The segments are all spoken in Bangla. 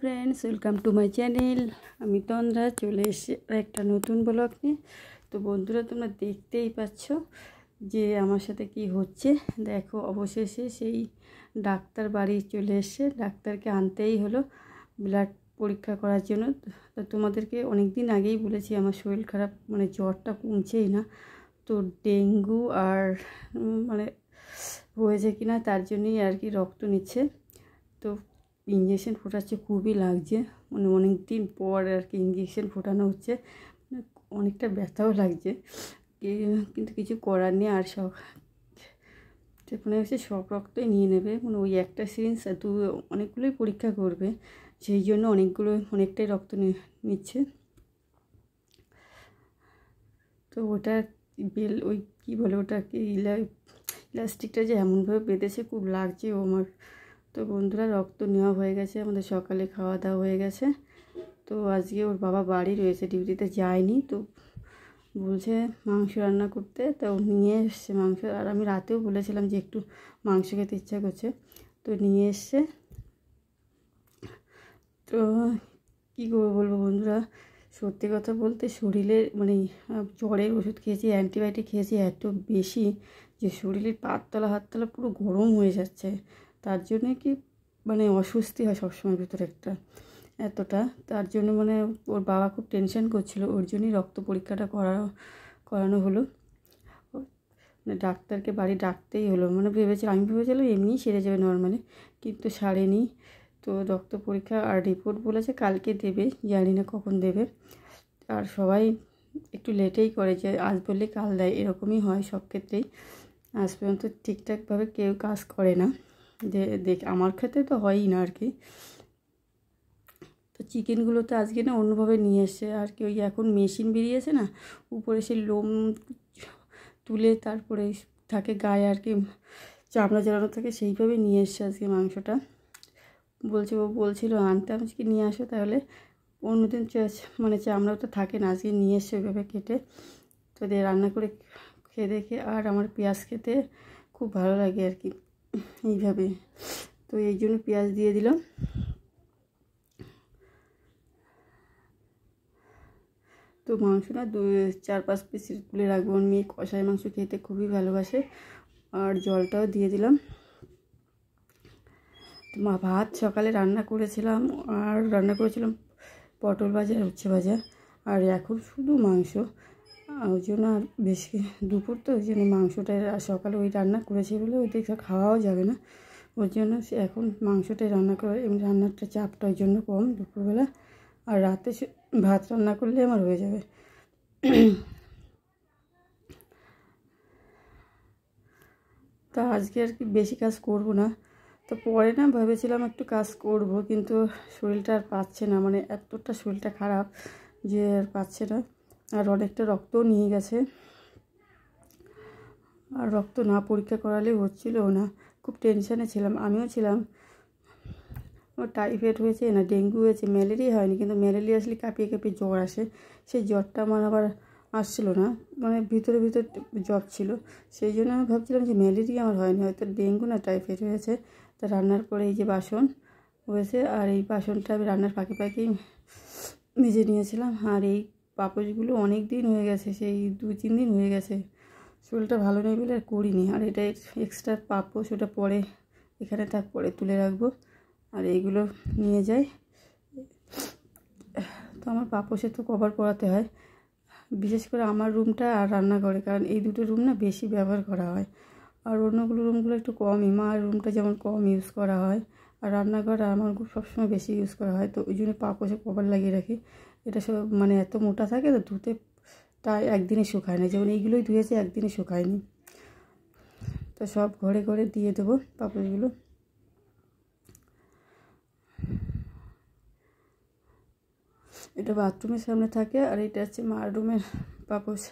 Friends welcome to my channel আমি তন্দ্রা, চলে এসে একটা নতুন ব্লগ নিয়ে। তো বন্ধুরা, তোমরা দেখতেই পাচ্ছ যে আমার সাথে কি হচ্ছে। দেখো, অবশেষে সেই ডাক্তার বাড়ি চলে এসে ডাক্তারকে আনতেই হলো ব্লাড পরীক্ষা করার জন্য। তো তোমাদেরকে অনেক দিন আগেই বলেছি, আমার শরীর খারাপ মানে জ্বরটা কমছেই না। তো ডেঙ্গু আর মানে হয়েছে কি না তার জন্যই আর কি রক্ত নিচ্ছে। তো ইঞ্জেকশন ফোটাচ্ছে, খুবই লাগছে। মানে অনেক দিন পর আর কি ইঞ্জেকশন ফোটানো হচ্ছে। মানে অনেকটা ব্যথাও লাগছে। কিন্তু কিছু করার নেই আর সব। মনে হচ্ছে সব রক্তই নিয়ে নেবে। মানে ওই একটা সিরিঞ্জ দু, অনেকগুলোই পরীক্ষা করবে। সেই জন্য অনেকগুলো, অনেকটাই রক্ত নিচ্ছে। তো ওটা বেল, ওই কী বলে ওটা কি প্লাস্টিকটা যে এমনভাবে বেঁধেছে, খুব লাগছে ও আমার। তো বন্ধুরা, রক্ত নেওয়া হয়ে গেছে, আমাদের সকালে খাওয়া দাওয়া হয়ে গেছে। তো আজকে ওর বাবা বাড়ি রয়েছে, ডিউটিতে যায়নি, তো বলছে মাংস রান্না করতে, তো নিয়ে এসছে মাংস। আর আমি রাতেও বলেছিলাম যে একটু মাংস খেতে ইচ্ছা করছে, তো নিয়ে এসছে। তো কী করব বলব বন্ধুরা, সত্যি কথা বলতে শরীরে মানে জ্বরের ওষুধ খেয়েছি, অ্যান্টিবায়োটিক খেয়েছি এত বেশি যে শরীরের পাততলা হাততলা পুরো গরম হয়ে যাচ্ছে। তার জন্যে কি মানে অস্বস্তি হয় সবসময় ভিতরে একটা এতটা। তার জন্য মানে ওর বাবা খুব টেনশন করছিল, ওর জন্যই রক্ত পরীক্ষাটা করা, করানো হলো। মানে ডাক্তারকে বাড়ি ডাকতেই হলো। মানে ভেবেছি আমি ভেবেছিলাম এমনিই সেরে যাবে নর্মালি কিন্তু সারেনি। তো রক্ত পরীক্ষা আর রিপোর্ট বলেছে কালকে দেবে, জানি না কখন দেবে। আর সবাই একটু লেটেই করে যে আজ বললে কাল দেয়, এরকমই হয় সব ক্ষেত্রেই। আজ পর্যন্ত ঠিকঠাকভাবে কেউ কাজ করে না। দেখ, আমার ক্ষেত্রে তো হয়ই না আর কি। তো চিকেনগুলো তো আজকে না অন্যভাবে নিয়ে এসছে আর কি, ওই এখন মেশিন বেরিয়েছে না, উপরে সেই লোম তুলে তারপরে থাকে গায়ে আর কি, চামড়া জ্বালানো থাকে, সেইভাবে নিয়ে এসছে আজকে মাংসটা। বলছে, ও বলছিল, আনতে আমি কি নিয়ে আসো তাহলে? অন্যদিন মানে চামড়া তো থাকে না, আজকে নিয়ে এসছে ওইভাবে কেটে। তো দিয়ে রান্না করে খেয়ে দেখে, আর আমার পেঁয়াজ খেতে খুব ভালো লাগে আর কি। এইভাবে। তো এই জন্য পেঁয়াজ দিয়ে দিলাম। তো মাংস না দু, চার, পাঁচ পিস তুলে রাখব। মেয়ে কষাই মাংস খেতে খুবই ভালোবাসে। আর জলটাও দিয়ে দিলাম। তো মা, ভাত সকালে রান্না করেছিলাম। আর রান্না করেছিলাম পটল ভাজা আর উচ্ছে ভাজা। আর এখন শুধু মাংস। ওই জন্য আর বেশি দুপুর তো ওই জন্য মাংসটা সকালে ওই রান্না করেছে বলে ওই দিকে খাওয়াও যাবে না। ওই জন্য সে এখন মাংসটাই রান্না করে, এমনি রান্নারটা চাপটা ওই জন্য কম দুপুরবেলা। আর রাতে ভাত রান্না করলে আমার হয়ে যাবে। তা আজকে আর কি বেশি কাজ করব না। তো পরে না ভেবেছিলাম একটু কাজ করব, কিন্তু শরীরটা আর পাচ্ছে না মানে এতটা শরীরটা খারাপ যে আর পাচ্ছে না। আর অনেকটা রক্তও নিয়ে গেছে। আর রক্ত না পরীক্ষা করালে হচ্ছিলও না। খুব টেনশানে ছিলাম, আমিও ছিলাম। আমার টাইফয়েড হয়েছে, না ডেঙ্গু হয়েছে ম্যালেরিয়া হয়নি, কিন্তু ম্যালেরিয়া আসলে কাঁপিয়ে কাঁপিয়ে জ্বর আসে। সেই জ্বরটা আমার আবার আসছিল না মানে ভিতরে ভিতরে জ্বর ছিল। সেই জন্য আমি ভাবছিলাম যে ম্যালেরিয়া আমার হয়নি, হয়তো ডেঙ্গু না টাইফয়েড হয়েছে। তা রান্নার পরে এই যে বাসন হয়েছে, আর এই বাসনটা আমি রান্নার ফাঁকে ফাঁকেই নিজে নিয়েছিলাম। আর এই পাপোশগুলো অনেক দিন হয়ে গেছে, সেই দুই তিন দিন হয়ে গেছে। শরীরটা ভালো নেই বলে আর করিনি। আর এটা এক্সট্রা পাপোশ ওটা পরে, এখানে থাক, পরে তুলে রাখব। আর এইগুলো নিয়ে যাই। তো আমার পাপোশে তো কভার করাতে হয়। বিশেষ করে আমার রুমটা আর রান্নাঘরে, কারণ এই দুটো রুম না বেশি ব্যবহার করা হয়। আর অন্যগুলো রুমগুলো একটু কমই। মার রুমটা যেমন কম ইউজ করা হয়। আর রান্নাঘর আমার সবসময় বেশি ইউজ করা হয়। তো ওই জন্য পাপোশে কভার লাগিয়ে রাখি। এটা সব মানে এত মোটা থাকে তো ধুতে তাই একদিনে শুকায় না। যেমন এইগুলোই ধুয়েছে একদিনে শুকায়নি। তো সব ঘরে ঘরে দিয়ে দেবো পাপড়গুলো। এটা বাথরুমের সামনে থাকে আর এটা হচ্ছে মার রুমের পাপোশ।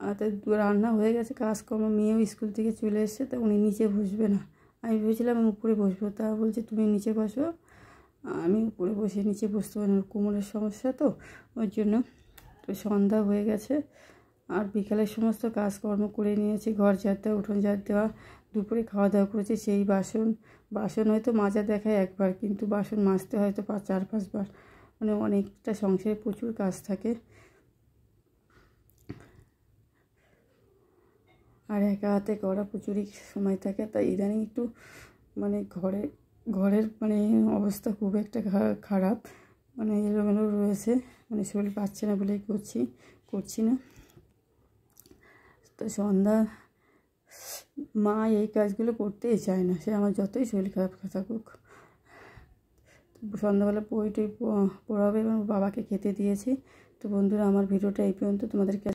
আর রান্না হয়ে গেছে, কাজকর্ম। মেয়েও স্কুল থেকে চলে এসছে, তা উনি নিচে বসবে না। আমি ভেবেছিলাম উপরে বসবো, তা বলছে তুমি নিচে বসো। আমি উপরে বসে নিচে বসতে পারি কোমরের সমস্যা তো ওই জন্য তো সন্ধ্যা হয়ে গেছে। আর বিকালের সমস্ত কাজকর্ম করে নিয়েছি, ঘর ঝাড় দেওয়া, উঠোন ঝাড় দেওয়া, দুপুরে খাওয়া দাওয়া করেছি, সেই বাসন বাসন হয়তো মাজা দেখায় একবার, কিন্তু বাসন মাজতে হয়তো পাঁচ, চার পাঁচবার মানে অনেকটা সংসারে প্রচুর কাজ থাকে। আর একা হাতে করা প্রচুরই সময় থাকে, তাই ইদানিং একটু মানে ঘরে ঘরের মানে অবস্থা খুব একটা খারাপ। মানে এলোমেলো রয়েছে। মানে শরীর পাচ্ছে না বলেই করছি করছি না। তো সন্ধ্যা, মা এই কাজগুলো করতেই চায় না। সে আমার যতই শরীর খারাপ থাকুক। সন্ধ্যাবেলা বই টই পড়াবে এবং বাবাকে খেতে দিয়েছি। তো বন্ধুরা, আমার ভিডিওটা এই পর্যন্ত। তোমাদেরকে